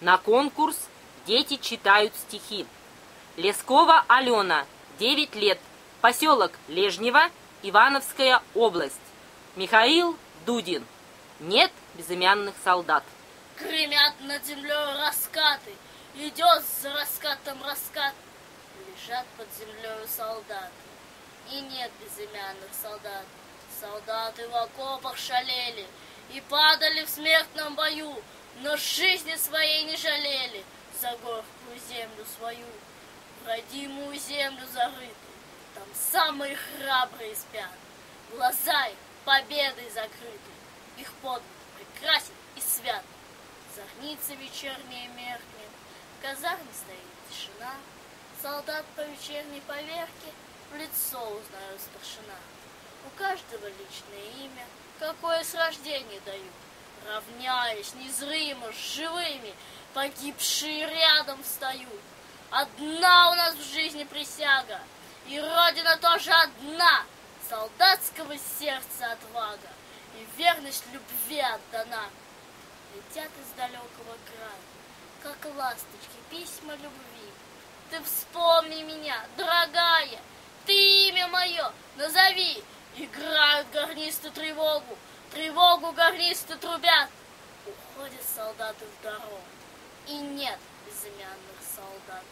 На конкурс дети читают стихи. Лескова Алена, 9 лет, поселок Лежнево, Ивановская область. Михаил Дудин. Нет безымянных солдат. Гремят над землей раскаты, идет за раскатом раскат. Лежат под землей солдаты, и нет безымянных солдат. Солдаты в окопах шалели и падали в смертном бою, но жизни своей не жалели. За горькую землю свою, родимую землю зарыты. Там самые храбрые спят, глаза их победой закрыты, их подвиг прекрасен и свят. Зорница вечерняя меркнет, в казарме стоит тишина, солдат по вечерней поверке. В лицо узнает старшина. У каждого личное имя, какое с рождения дают, равняясь незримо с живыми, погибшие рядом встают. Одна у нас в жизни присяга, и Родина тоже одна, солдатского сердца отвага, и верность любви отдана. Летят из далекого края, как ласточки, письма любви. Ты вспомни меня, дорогая, ты имя мое назови. Играют гарнисты тревогу, тревогу гарнисты трубят. Уходят солдаты в дорогу, и нет безымянных солдат.